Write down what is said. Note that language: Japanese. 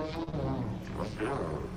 よしよし。